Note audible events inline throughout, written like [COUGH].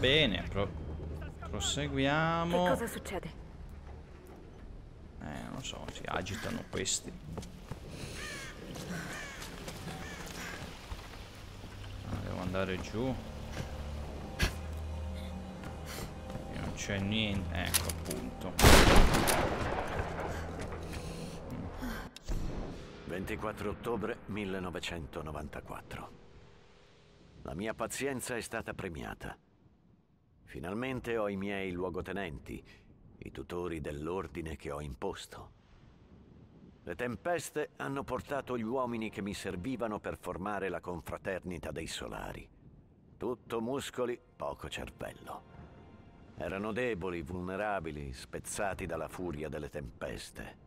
Bene, pro proseguiamo. Che cosa succede? Eh, non lo so, si agitano questi. Ah, devo andare giù. Non c'è niente. Ecco appunto. 24 ottobre 1994. La mia pazienza è stata premiata. Finalmente ho i miei luogotenenti, i tutori dell'ordine che ho imposto. Le tempeste hanno portato gli uomini che mi servivano per formare la confraternita dei solari. Tutto muscoli, poco cervello. Erano deboli, vulnerabili, spezzati dalla furia delle tempeste.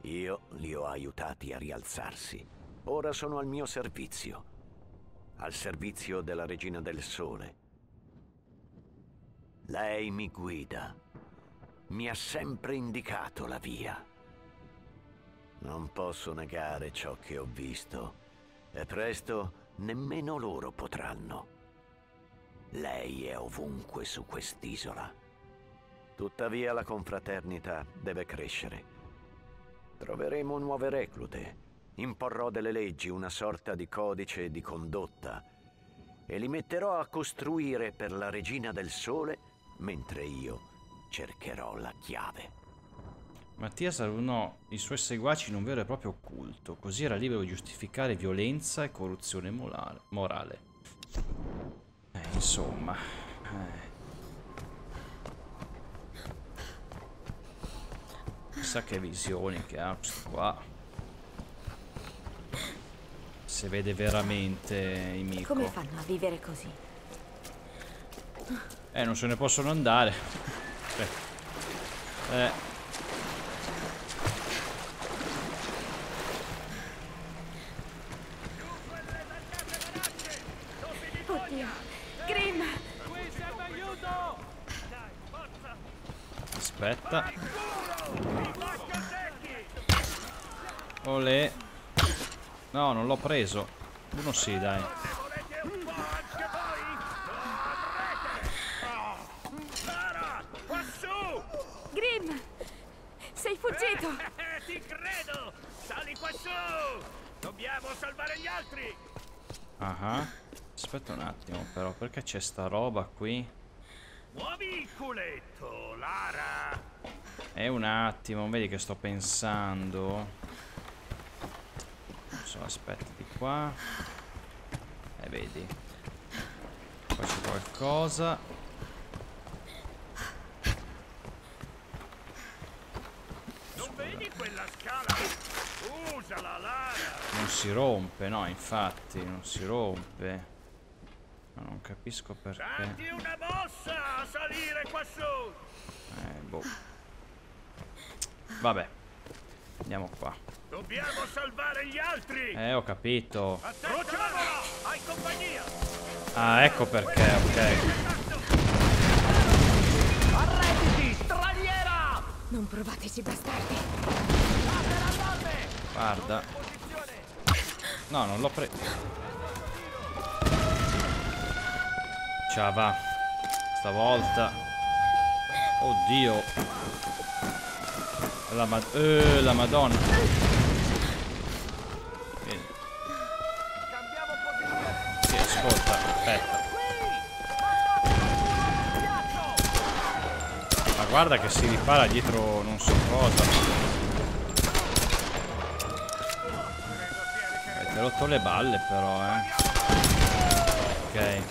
Io li ho aiutati a rialzarsi. Ora sono al mio servizio. Al servizio della Regina del Sole. Lei mi guida. Mi ha sempre indicato la via. Non posso negare ciò che ho visto. E presto nemmeno loro potranno. Lei è ovunque su quest'isola. Tuttavia la confraternita deve crescere. Troveremo nuove reclute. Imporrò delle leggi, una sorta di codice di condotta. E li metterò a costruire per la Regina del Sole, mentre io cercherò la chiave. Mattia salvò i suoi seguaci in un vero e proprio culto, così era libero di giustificare violenza e corruzione morale. Eh, insomma... Eh. Chissà che visioni che ha questo qua. Se vede veramente i miei. Come fanno a vivere così? Eh, non se ne possono andare. eh. Oddio! Grim! Aspetta. Olè. No, non l'ho preso. Uno sì, dai. Sei fuggito! Eh, [LAUGHS] ti credo! Sali qua su! Dobbiamo salvare gli altri! Ah, ah. Aspetta un attimo, però, perché c'è sta roba qui? Muovi il culetto, Lara! È un attimo, vedi che sto pensando adesso aspetta di qua e eh, vedi qua c'è qualcosa non vedi quella scala usala Lara non si rompe no infatti non si rompe ma non capisco perché Datti una mossa a salire qua su eh boh vabbè andiamo qua Dobbiamo salvare gli altri! Eh, ho capito. Bruciamola! Hai compagnia! Ah, ecco perché, ok. Arrenditi, straniera! Non provateci, bastardi. Guarda. No, non l'ho preso. Ciao, va. Stavolta. Oddio. La, ma eh, la madonna. Aspetta. Ma guarda che si ripara dietro non so cosa. Avete rotto le balle però, eh. Ok.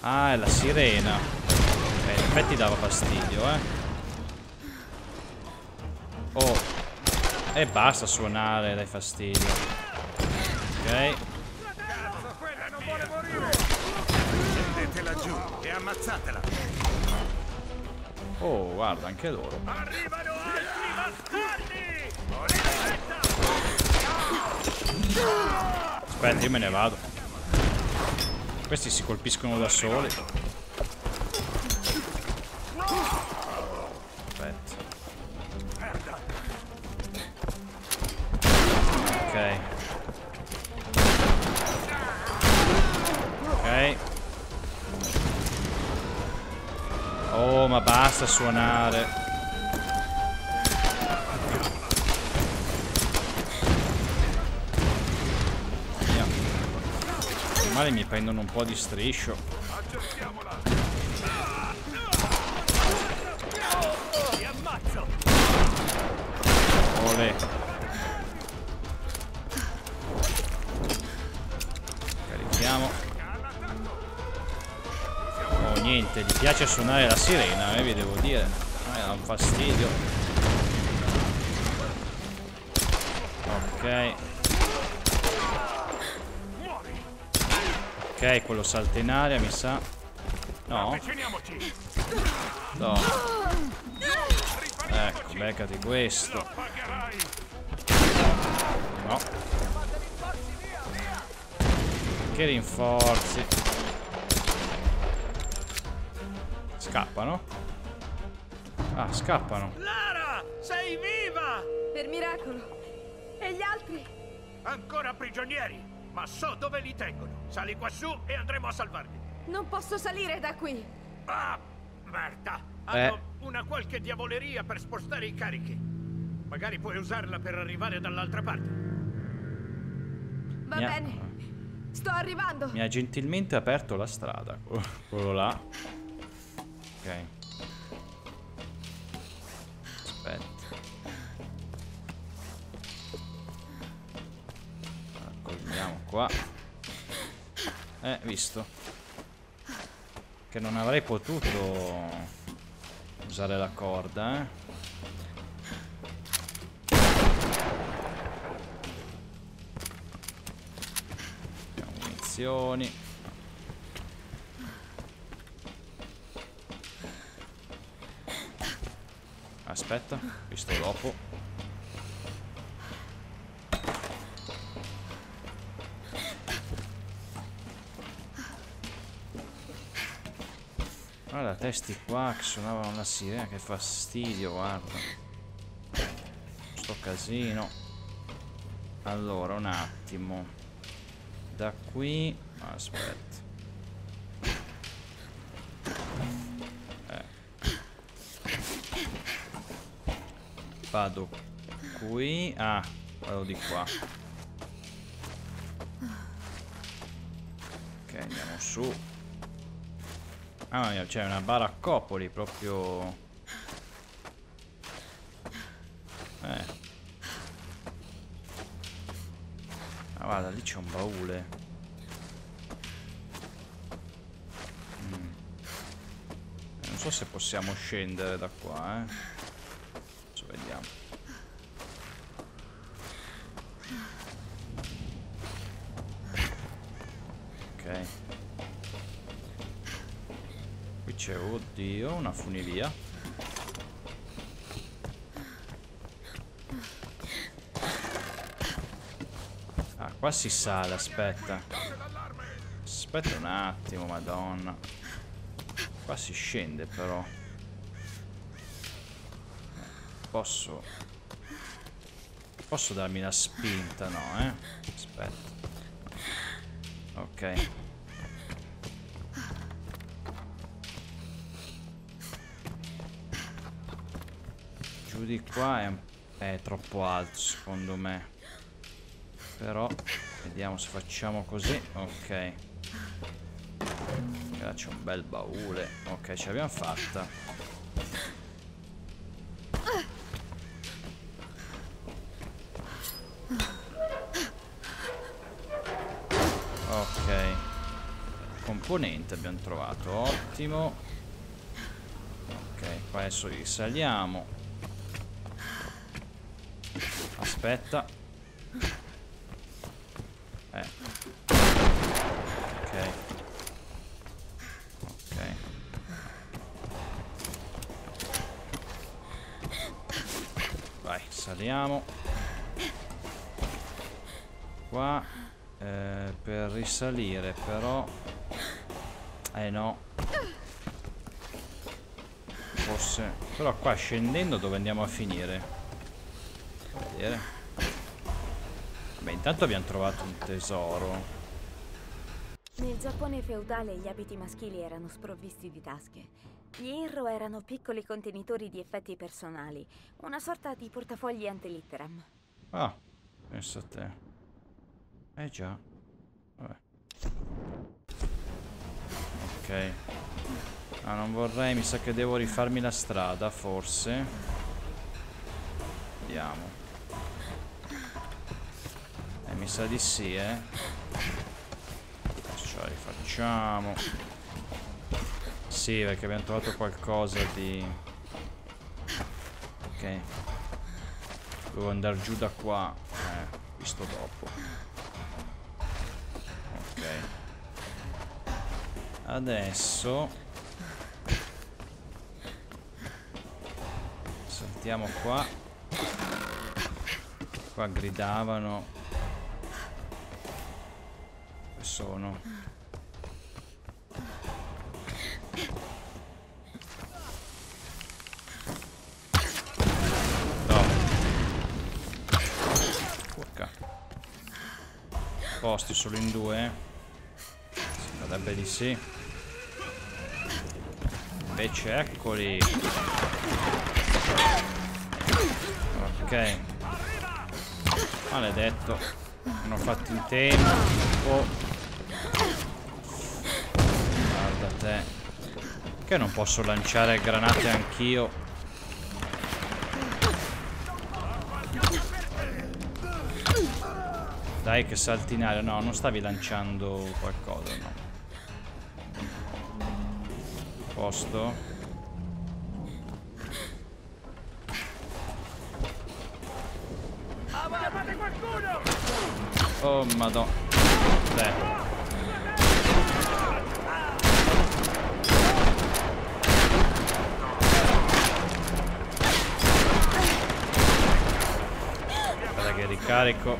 Ah, è la sirena. Ok, in effetti dava fastidio, eh. Oh. E basta suonare, dai fastidio. Ok. ammazzatela! Oh, guarda, anche loro. Arrivano Aspetta, io me ne vado. Questi si colpiscono da soli. Aspetta. Oh, ma basta suonare. Male mi prendono un po' di striscio. Olè. Carichiamo. Oh niente, gli piace suonare la sirena, eh, vi devo dire. Eh, dà un fastidio. Ok. Ok, quello salta in aria, mi sa. No? No. Ecco, beccati questo. No. Che rinforzi. Scappano. Ah, scappano. Lara! Sei viva! Per miracolo. E gli altri? Ancora prigionieri! Ma so dove li tengono. Sali qua su e andremo a salvarli. Non posso salire da qui. Ah, merda! Eh. Hanno una qualche diavoleria per spostare i carichi. Magari puoi usarla per arrivare dall'altra parte. Va Mi ha- bene. Sto arrivando. Mi ha gentilmente aperto la strada. quello- Quello là. Ok. Qua. Eh, visto. Che non avrei potuto usare la corda, eh. Aspetta, visto dopo. Guarda, testi qua che suonavano la sirena, che fastidio, guarda. Sto casino. Allora, un attimo. Da qui... Aspetta. Eh. Vado qui. Ah, vado di qua. Ok, andiamo su. Ah, c'è una baraccopoli proprio... Eh. Ah, guarda, lì c'è un baule. Mm. Non so se possiamo scendere da qua, eh. Adesso vediamo. Ok. Qui c'è, oddio, una funivia. Ah, qua si sale, aspetta. Aspetta un attimo, madonna. Qua si scende però. Posso... Posso darmi la spinta, no, eh? Aspetta. Ok. Giù di qua è, è troppo alto secondo me. Però vediamo se facciamo così. Ok. Là c'è un bel baule. Ok, ce l'abbiamo fatta. Ok. Componente abbiamo trovato. Ottimo. Ok, qua adesso risaliamo. Aspetta. Eh. Ok. Ok. Vai, saliamo. Qua eh, per risalire però Eh no Forse Però qua scendendo dove andiamo a finire vedere Beh intanto abbiamo trovato un tesoro Nel Giappone feudale gli abiti maschili erano sprovvisti di tasche. Gli Irro erano piccoli contenitori di effetti personali, una sorta di portafogli antelitteram. Ah, pensa a te. Eh già. Vabbè. Ok. Ah, non vorrei, mi sa che devo rifarmi la strada, forse. Vediamo. Mi sa di sì, eh. Perciò rifacciamo. Sì, perché abbiamo trovato qualcosa di... Ok. Devo andare giù da qua. Eh, visto dopo. Ok. Adesso... Saltiamo qua. Qua gridavano. Sono? No. Porca. Posti solo in due. Sarebbe di sì. Invece eccoli. Ok. Maledetto. Non ho fatto in tempo. Guarda te. Che non posso lanciare granate anch'io. Dai che salti in aria. No, non stavi lanciando qualcosa, no. Posto. Oh madò. Beh. Ricarico.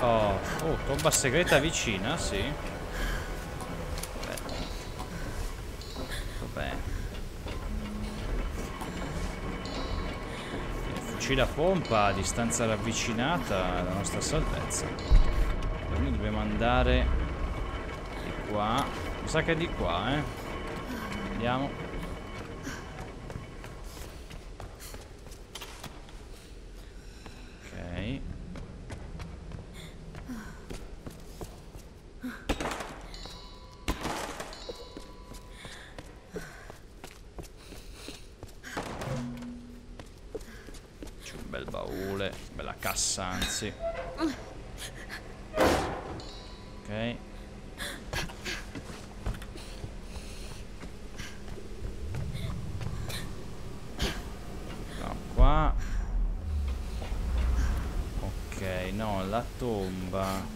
Oh, oh, tomba segreta vicina, sì. Beh. Dov'è? fucile a pompa a distanza ravvicinata è la nostra salvezza. Quindi dobbiamo andare di qua. Mi sa che è di qua, eh. Vediamo. La tomba.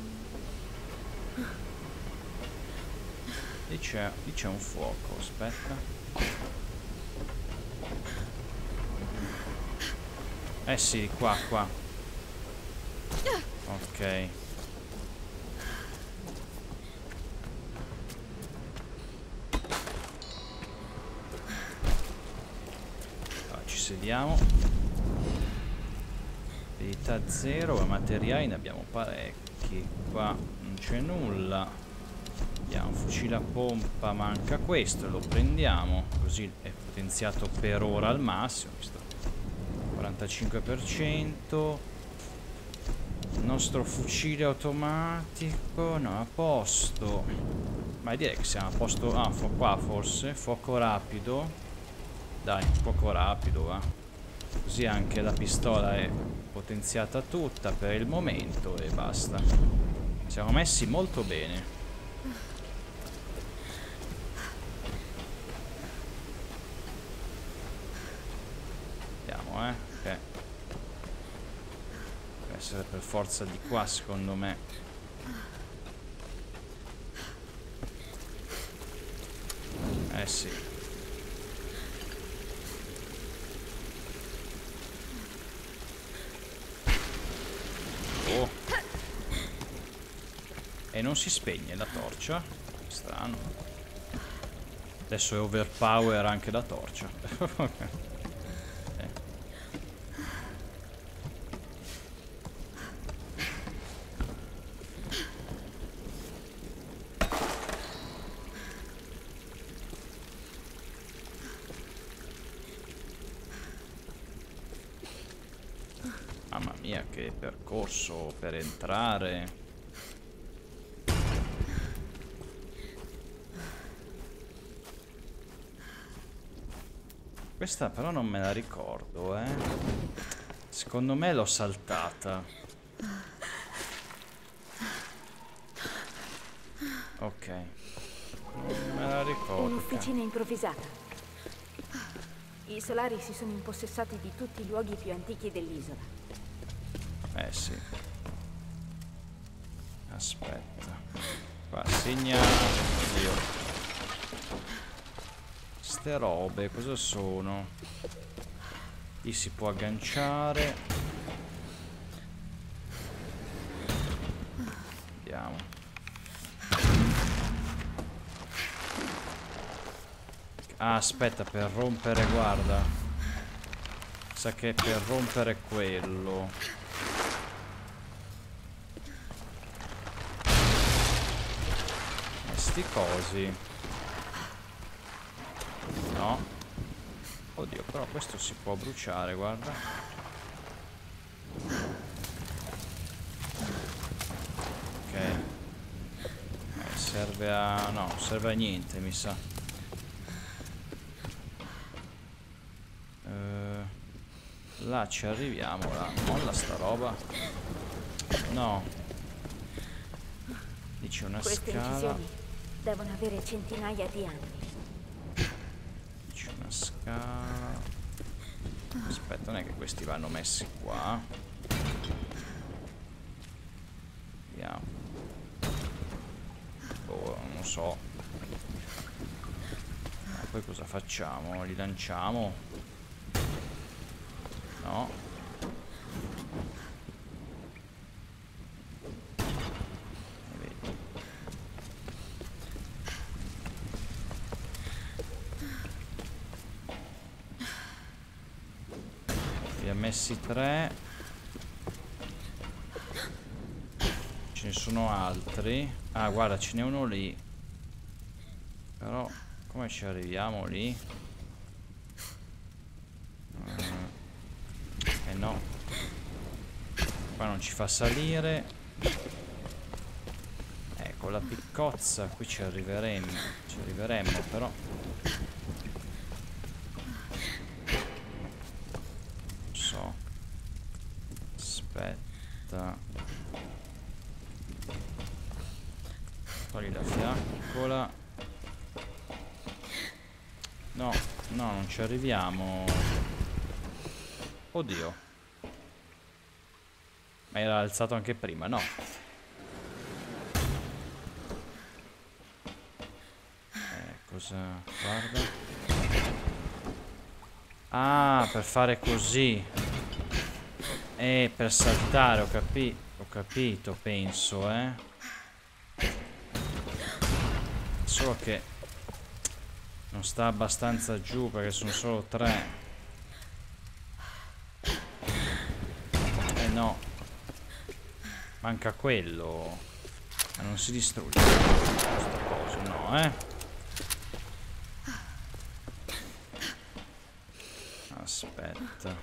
Lì c'è un fuoco, aspetta. Eh sì, qua, qua. Ok. Allora, ci sediamo. Abilità zero, ma materiali ne abbiamo parecchi. Qua non c'è nulla. Abbiamo fucile a pompa, manca questo, lo prendiamo. Così è potenziato per ora al massimo. Visto 45% il nostro fucile automatico no a posto ma direi che siamo a posto ah qua forse fuoco rapido dai fuoco rapido va così anche la pistola è potenziata tutta per il momento e basta siamo messi molto bene Vediamo, eh. Ok. Deve essere per forza di qua, secondo me. Eh sì. E non si spegne la torcia. Strano. Adesso è overpower anche la torcia. eh. [LAUGHS] Mamma mia che percorso per entrare Questa però non me la ricordo, eh. Secondo me l'ho saltata. Ok. Non me la ricordo. Un'officina improvvisata. I solari si sono impossessati di tutti i luoghi più antichi dell'isola. Eh sì. Aspetta. Qua segna. Dio. Ste robe, cosa sono? Qui si può agganciare. Vediamo. Ah, aspetta, per rompere, guarda. Sa che per rompere quello. E sti cosi. No. Oddio, però questo si può bruciare, guarda. Ok. Eh, serve a... no, serve a niente, mi sa. Eh, là ci arriviamo, là. Molla sta roba. No. Dice una Queste scala. devono avere centinaia di anni. Scala. Aspetta, non è che questi vanno messi qua. Vediamo. Boh, non so. Ma poi cosa facciamo? Li lanciamo? No. Vedi. Li ha messi tre. Ce ne sono altri. Ah, guarda, ce n'è uno lì. Però, come ci arriviamo lì? Eh, eh no. Qua non ci fa salire. Ecco, la piccozza, qui ci arriveremo. Ci arriveremmo, però. Non so. Aspetta. Togli la fiaccola. No, no, non ci arriviamo. Oddio. Ma era alzato anche prima, no? Eh, cosa... Guarda. Ah, per fare così. Eh, per saltare, ho, capi ho capito, penso, eh. Solo che non sta abbastanza giù perché sono solo tre. Eh no. Manca quello. Ma non si distrugge. Questa cosa, no, eh. Aspetta.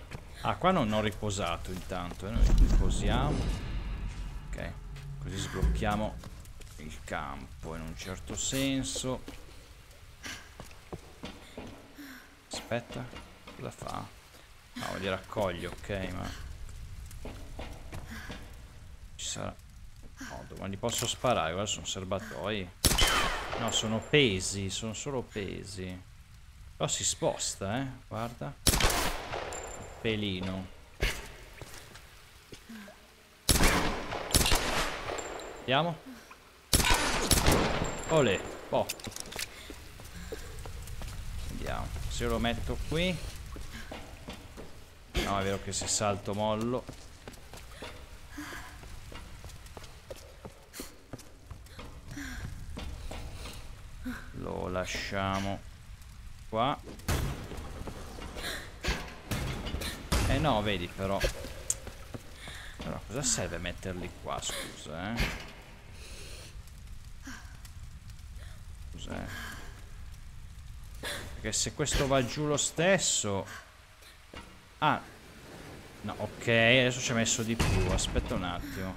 Ah, qua non ho riposato intanto. eh, Noi riposiamo. Ok. Così sblocchiamo il campo in un certo senso. Aspetta. Cosa fa? No, li raccoglie, ok, ma... Ci sarà... No, dove li posso sparare? Guarda, sono serbatoi. No, sono pesi, sono solo pesi. Però si sposta, eh. Guarda. Pelino. Andiamo. Olè. Oh. Andiamo. Se lo metto qui. No, è vero che se salto mollo. Lo lasciamo qua. Eh no, vedi però. Però cosa serve metterli qua, scusa, eh? Cos'è? Perché se questo va giù lo stesso... Ah. No, ok, adesso ci ha messo di più. Aspetta un attimo.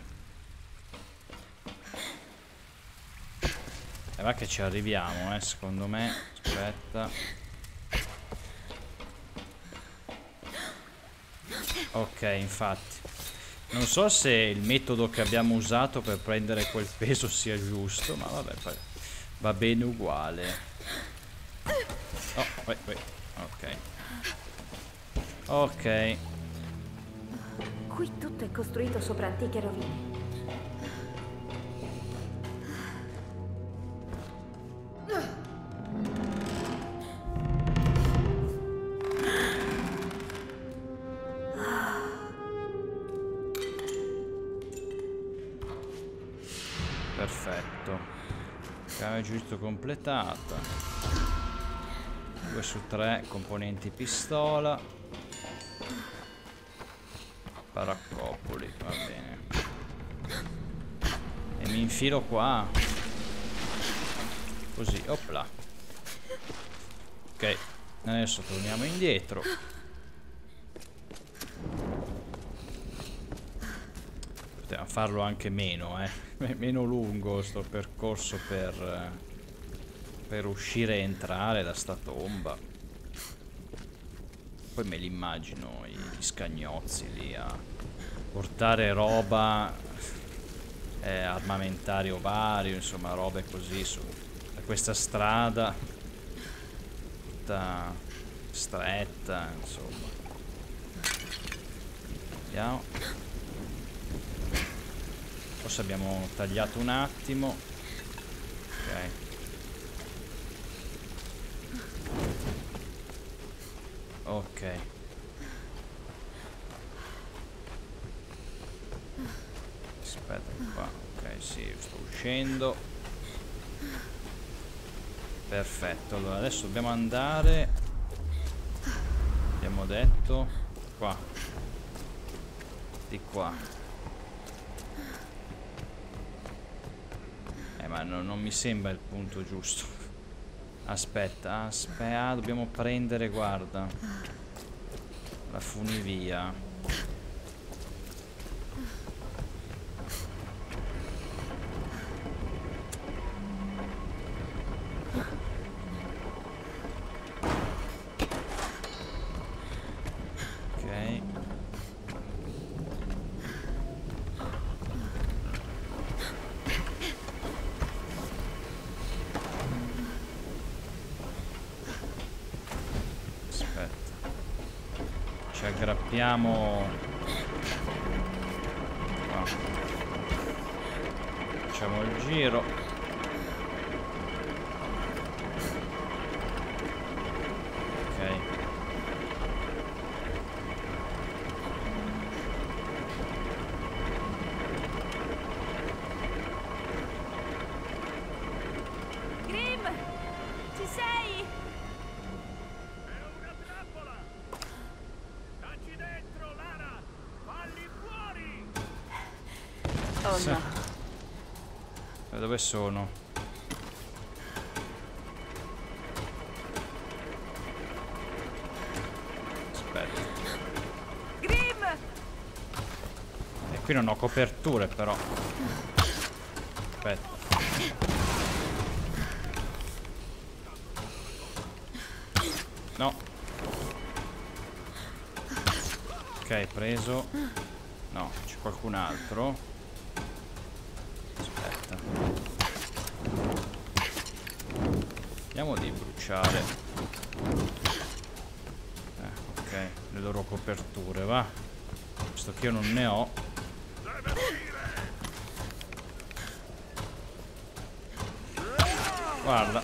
E va che ci arriviamo, eh, secondo me. Aspetta. Ok, infatti. Non so se il metodo che abbiamo usato per prendere quel peso sia giusto, ma vabbè, va bene uguale. Wait, wait. Ok. Ok. Qui tutto è costruito sopra antiche rovine. Perfetto. Camera giusto completata. 2 su 3 componenti pistola. Paracoppoli, va bene. E mi infilo qua. Così, opla. Ok, adesso torniamo indietro. Potevamo farlo anche meno, eh. [LAUGHS] meno lungo sto percorso per, per uscire e entrare da sta tomba. Poi me li immagino gli scagnozzi lì a portare roba, eh, armamentario vario, insomma robe così su da questa strada tutta stretta, insomma. Vediamo. Forse abbiamo tagliato un attimo. Ok. Ok. Aspetta qua. Ok, sì, sto uscendo. Perfetto, allora adesso dobbiamo andare. Abbiamo detto. Qua. Di qua. ma no, non mi sembra il punto giusto. Aspetta, aspetta, dobbiamo prendere, guarda, la funivia. Andiamo dove sono? Aspetta. E qui non ho coperture però. Aspetta. No. Ok, preso. No, c'è qualcun altro. Vediamo di bruciare. Eh, ok, le loro coperture, va. Visto che io non ne ho. Guarda.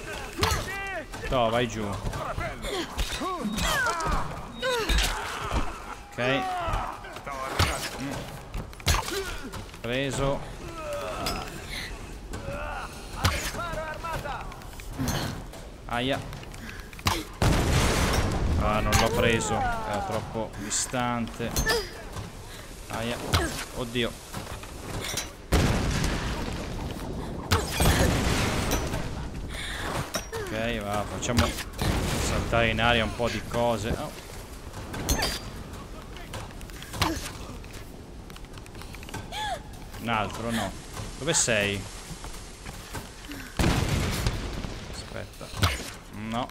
No, vai giù. Ok. Mm. Preso. Aia. Ah, non l'ho preso. Era troppo distante. Aia. Oddio. Ok, va, facciamo saltare in aria un po' di cose. Oh. Un altro no. Dove sei? No.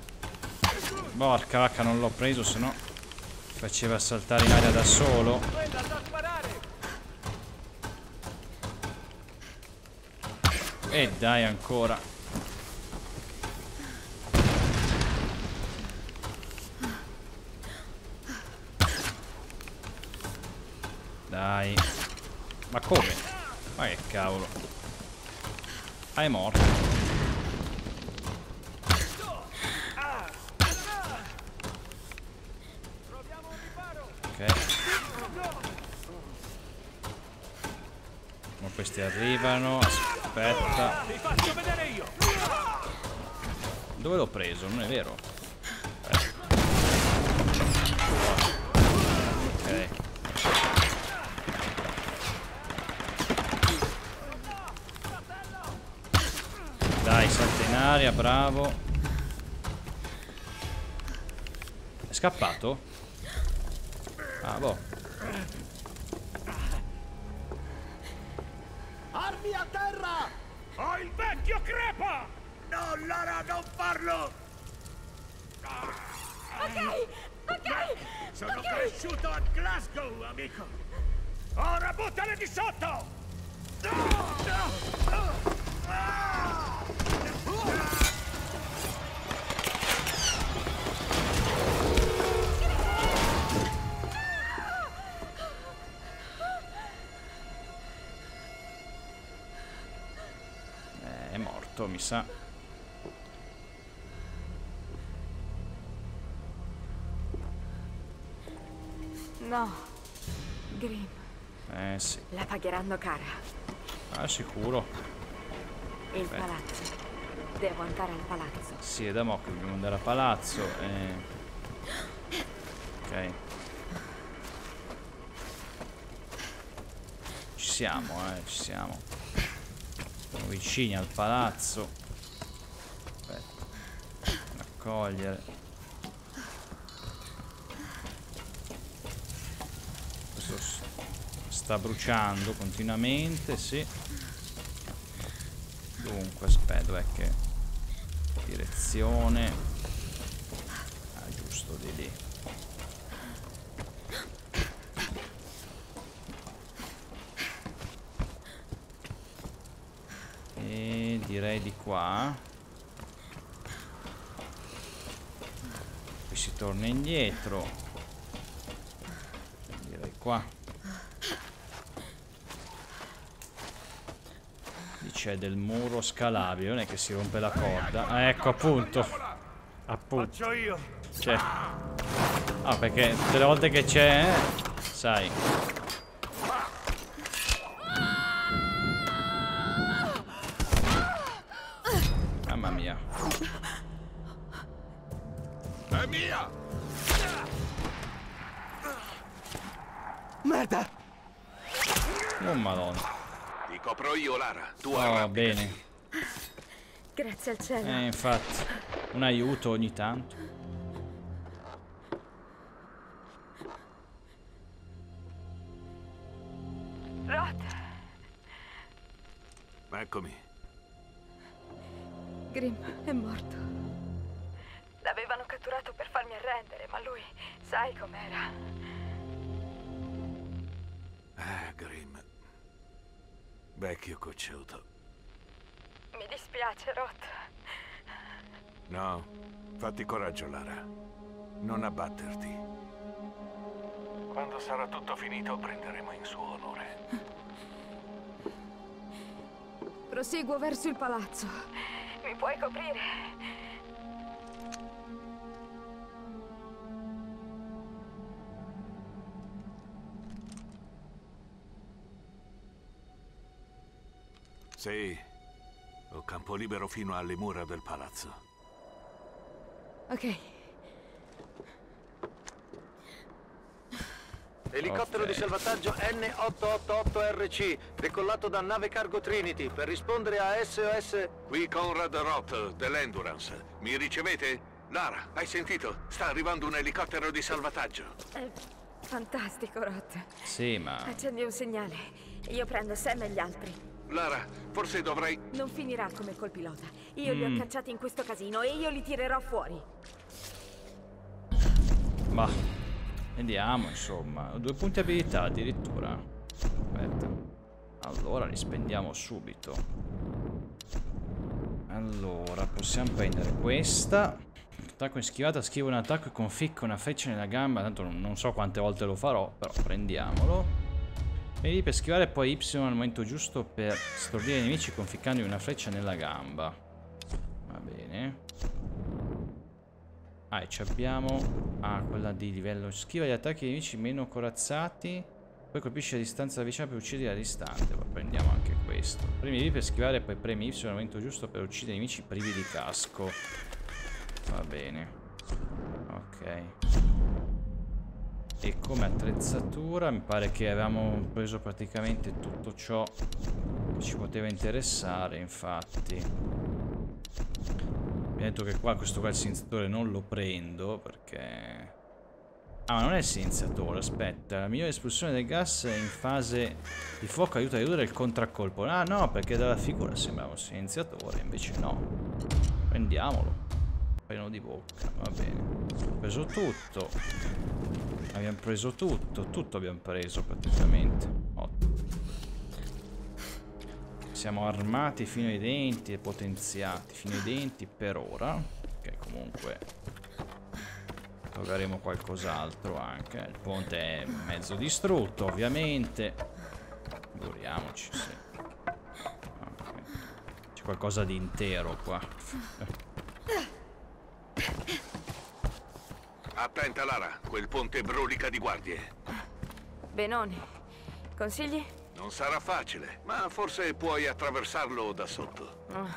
Porca vacca, non l'ho preso, se no faceva saltare in aria da solo. E dai ancora. Dai. Ma come? Ma che cavolo. Ah, è morto. Ok. Ma questi arrivano. Aspetta. Dove l'ho preso? Non è vero. Ok. Dai, salta in aria, bravo. È scappato? Ah, boh. Vecchio crepa! No, Lara, non farlo! Ok, ok! Sono cresciuto a Glasgow, amico! Ora buttale di sotto! No, no, no. Ah! Eh, è morto, mi sa. No. Grim, Eh sì. la pagheranno cara. Ah, sicuro. Il palazzo. Devo andare al palazzo. Sì, è da mo' che dobbiamo andare a palazzo. E... Ok. Ci siamo, eh, ci siamo. Vicini al palazzo. Aspetta. Raccogliere. Questo sta bruciando continuamente, sì. Dunque, aspetta, dov'è che... Direzione. Ah, giusto, di lì. E direi di qua. Qui si torna indietro. Direi qua. Lì c'è del muro scalabile, non è che si rompe la corda. Ah, ecco, appunto. Appunto. C'è. Ah, perché tutte le volte che c'è, eh, sai. Bene. [LAUGHS] Grazie al cielo. Eh, infatti. Un aiuto ogni tanto. Rod, Eccomi. Grim è morto. l'avevano catturato per farmi arrendere, ma lui, sai com'era. Eh, Grim. Vecchio cocciuto. Mi dispiace, Rod. No, fatti coraggio, Lara. Non abbatterti. Quando sarà tutto finito, prenderemo in suo onore. Proseguo verso il palazzo. Mi puoi coprire? Sì, campo libero fino alle mura del palazzo. Ok, Elicottero Ok. di salvataggio N888RC, decollato da nave cargo Trinity per rispondere a SOS. Qui Conrad Roth dell'Endurance. Mi ricevete? Lara, hai sentito? Sta arrivando un elicottero di salvataggio. Fantastico, Rot. Sì, ma... Accendi un segnale. Io prendo Sam e gli altri. Lara, forse dovrei... Non finirà come col pilota. Io li ho Mm. cacciati in questo casino e io li tirerò fuori. Ma... Vediamo, insomma. Due punti abilità addirittura. Aspetta. Allora li spendiamo subito. Allora, possiamo prendere questa. Attacco in schivata, schivo un attacco e conficco una freccia nella gamba. Tanto non so quante volte lo farò, però prendiamolo. Vedi per schivare poi Y al momento giusto per stordire i nemici conficcando una freccia nella gamba. Va bene. Ah, e ci abbiamo... Ah, quella di livello... Schiva gli attacchi dei nemici meno corazzati. Poi colpisce a distanza vicina per uccidere a distante. Poi prendiamo anche questo. Premi V per schivare e poi premi Y al momento giusto per uccidere i nemici privi di casco. Va bene. Ok. E come attrezzatura mi pare che avevamo preso praticamente tutto ciò che ci poteva interessare, infatti. Mi ha detto che qua questo qua il silenziatore non lo prendo perché... Ah, ma non è il silenziatore, aspetta. La migliore espulsione del gas in fase di fuoco aiuta a ridurre il contraccolpo. Ah, no, perché dalla figura sembrava un silenziatore, invece no. Prendiamolo. Freno di bocca, va bene. Ho preso tutto. Abbiamo preso tutto, tutto abbiamo preso praticamente. Ottimo. Siamo armati fino ai denti e potenziati fino ai denti per ora. Che comunque troveremo qualcos'altro anche. Il ponte è mezzo distrutto, ovviamente. Figuriamoci, sì. Ok. C'è qualcosa di intero qua. Attenta, Lara, quel ponte brulica di guardie. Benone. Consigli? Non sarà facile, ma forse puoi attraversarlo da sotto. Oh,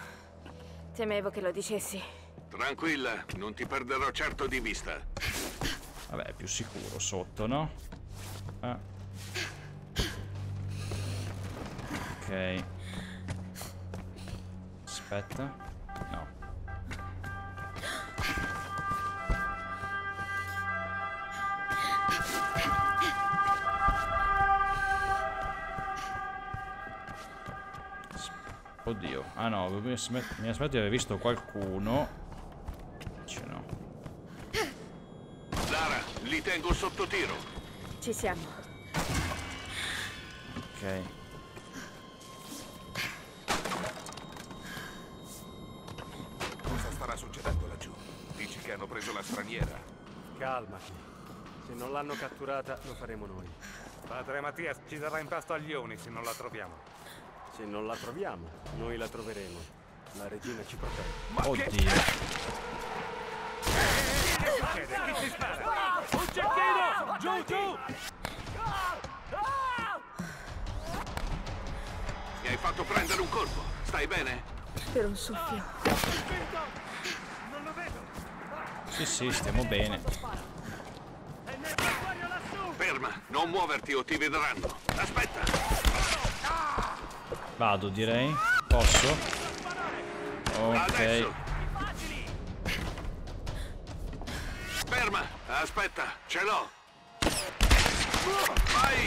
temevo che lo dicessi. Tranquilla, non ti perderò certo di vista. Vabbè, è più sicuro sotto, no? Ah. Ok. Aspetta. Ah no, mi aspe- mi aspetto di aver visto qualcuno. Invece no. Lara, li tengo sotto tiro. Ci siamo. Ok. Cosa starà succedendo laggiù? Dici che hanno preso la straniera? Calmati. Se non l'hanno catturata, lo faremo noi. Padre Mattias ci darà in pasto agli oni se non la troviamo. Se non la troviamo, noi la troveremo. La regina ci protegge. Oddio. Chi si spara? Un cecchino! Giù, giù! Mi hai fatto prendere un colpo. Stai bene? Per un soffio. Non lo vedo! Sì, sì, stiamo bene. Ferma, non muoverti o ti vedranno. Aspetta! Vado, direi. Posso? Ok. Ferma! Aspetta, ce l'ho!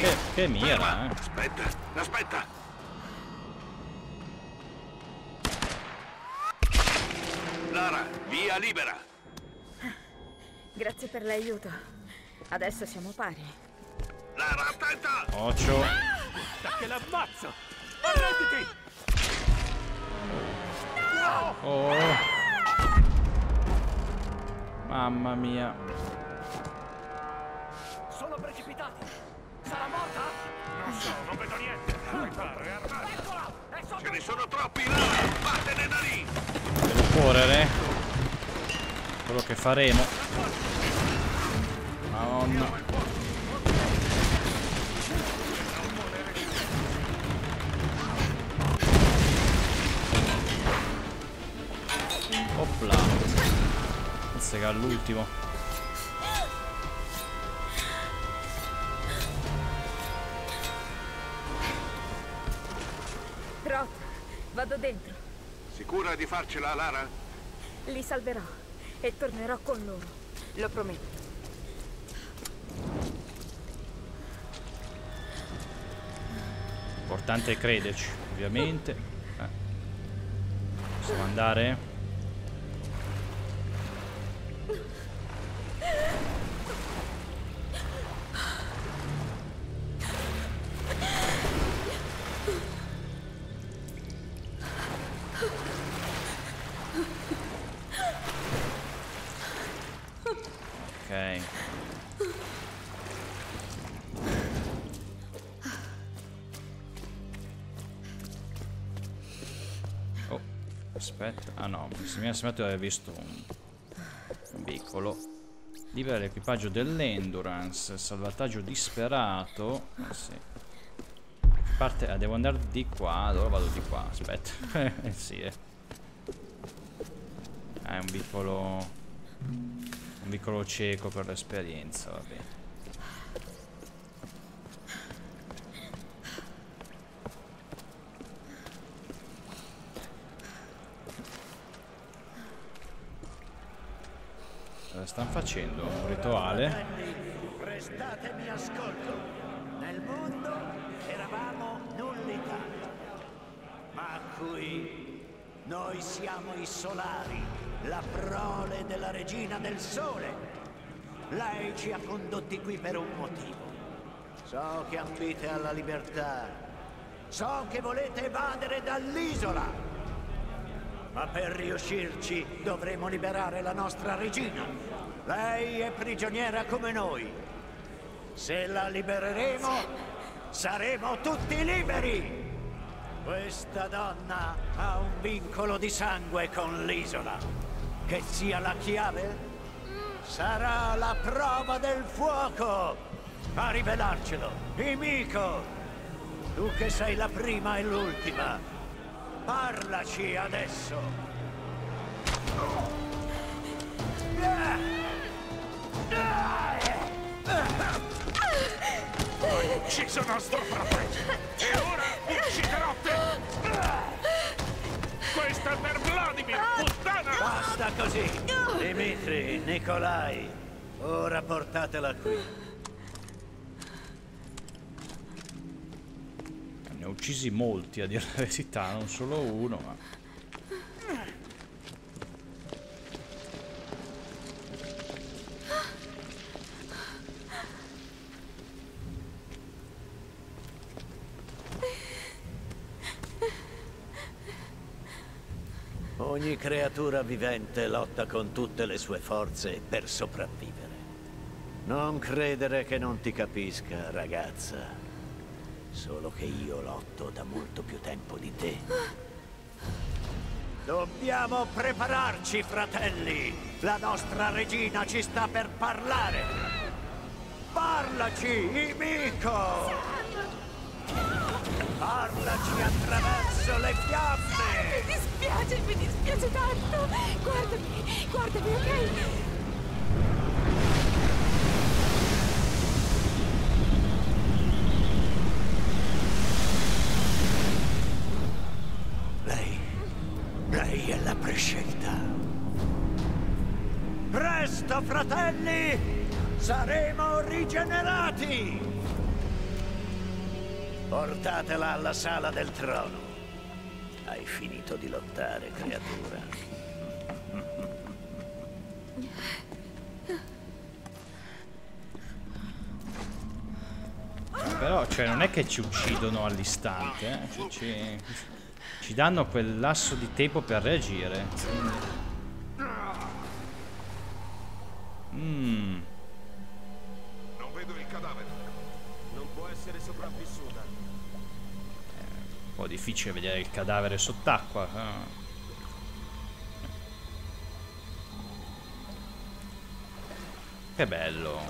Che, che mira, Ferma! eh. Aspetta, aspetta! Lara, via libera! Grazie per l'aiuto. Adesso siamo pari. Lara, attenta! Occhio. Che l'ammazzo! Arrenditi! Oh. Mamma mia. Sono precipitati! Sarà morta? Non so, non vedo niente. Armati! Eccola! È sotto Ce ne sono troppi, Lara! Vattene da lì! Devo correre. Quello che faremo. Madonna. che all'ultimo. Trot, vado dentro. Sicura di farcela, Lara? Li salverò e tornerò con loro, lo prometto. Importante crederci, ovviamente. Eh. Possiamo andare? Ah mi sembra di aver visto un, vicolo. Libera l'equipaggio dell'Endurance. Salvataggio disperato. Eh sì. Parte, ah, devo andare di qua. Allora vado di qua. Aspetta. [LAUGHS] eh sì, eh. Ah, è un vicolo. Un vicolo cieco per l'esperienza, va bene. Stanno facendo? Un rituale? Prestatemi ascolto. Nel mondo eravamo nullità. Ma qui noi siamo i solari, la prole della regina del sole. Lei ci ha condotti qui per un motivo. So che ambite alla libertà. So che volete evadere dall'isola. Ma per riuscirci dovremo liberare la nostra regina. Lei è prigioniera come noi. Se la libereremo, saremo tutti liberi. Questa donna ha un vincolo di sangue con l'isola. Che sia la chiave? Sarà la prova del fuoco a rivelarcelo. Imico, tu che sei la prima e l'ultima, parlaci adesso. Hai ucciso nostro fratello! E ora ucciderò te! Questo è per Vladimir, puttana! Basta così. Dimitri, Nikolai, ora portatela qui. Ne ho uccisi molti, a dire la verità, non solo uno, ma... Ogni creatura vivente lotta con tutte le sue forze per sopravvivere. Non credere che non ti capisca, ragazza. Solo che io lotto da molto più tempo di te. Dobbiamo prepararci, fratelli! La nostra regina ci sta per parlare! Parlaci, Imico! Parlaci attraverso le fiamme! Mi dispiace, mi dispiace tanto. Guardami, guardami, ok? Fratelli! Saremo rigenerati! Portatela alla sala del trono. Hai finito di lottare, creatura. Però, cioè, non è che ci uccidono all'istante, eh? Cioè, ci, ci danno quel lasso di tempo per reagire. Difficile vedere il cadavere sott'acqua. eh. Che bello.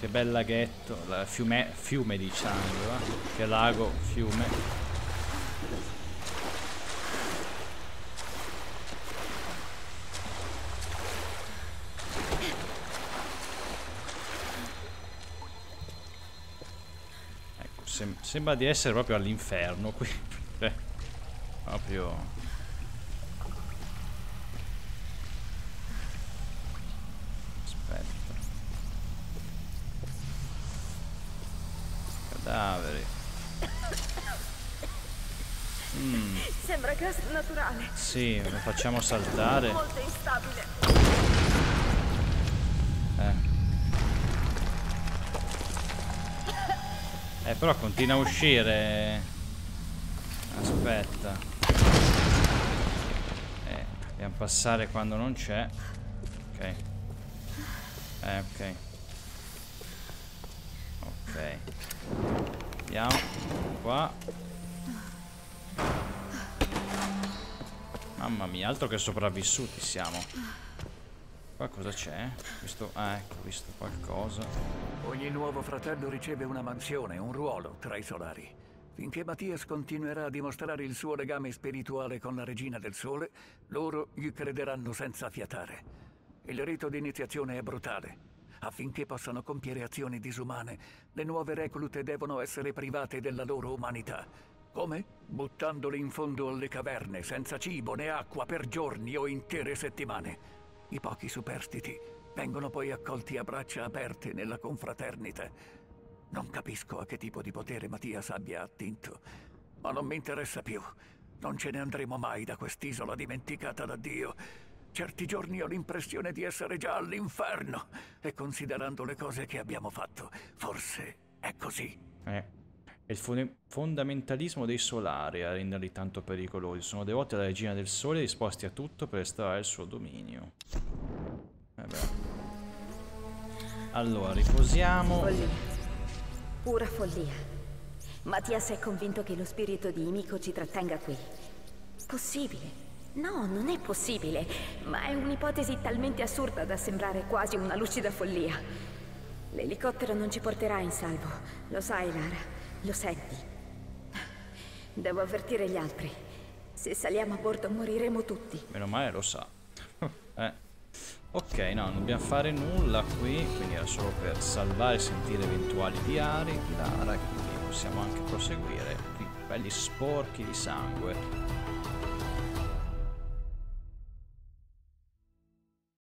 Che bel laghetto. la- Fiume, fiume di sangue, va? Che lago, fiume. Sem sembra di essere proprio all'inferno qui. [LAUGHS] Cioè, proprio... Aspetta. Cadaveri. Mm. Sembra gas naturale. Sì, lo facciamo saltare. Molto instabile. Eh, però continua a uscire. Aspetta. Eh, dobbiamo passare quando non c'è. Ok. Eh, ok. Ok. Andiamo. Qua. Mamma mia, altro che sopravvissuti siamo. Qua cosa c'è? Questo... Ah, ecco, visto qualcosa. Ogni nuovo fratello riceve una mansione, un ruolo tra i solari. Finché Mattias continuerà a dimostrare il suo legame spirituale con la regina del sole, loro gli crederanno senza fiatare. Il rito di iniziazione è brutale. Affinché possano compiere azioni disumane, le nuove reclute devono essere private della loro umanità. Come? Buttandole in fondo alle caverne, senza cibo né acqua per giorni o intere settimane. I pochi superstiti vengono poi accolti a braccia aperte nella confraternita. Non capisco a che tipo di potere Mattias abbia attinto, ma non mi interessa più. Non ce ne andremo mai da quest'isola dimenticata da Dio. Certi giorni ho l'impressione di essere già all'inferno e considerando le cose che abbiamo fatto, forse è così. Eh. È il fon- fondamentalismo dei solari a renderli tanto pericolosi. Sono devoti alla regina del sole disposti a tutto per restaurare il suo dominio. Vabbè. Allora, riposiamo. Follia. Pura follia. Mattias è convinto che lo spirito di Imiko ci trattenga qui. Possibile? No, non è possibile. Ma è un'ipotesi talmente assurda da sembrare quasi una lucida follia. L'elicottero non ci porterà in salvo. Lo sai, Lara. Lo senti. Devo avvertire gli altri. Se saliamo a bordo moriremo tutti. Meno male lo sa. [LAUGHS] eh. Ok, no, non dobbiamo fare nulla qui, quindi era solo per salvare e sentire eventuali diari di Lara, quindi possiamo anche proseguire. Qui, belli sporchi di sangue.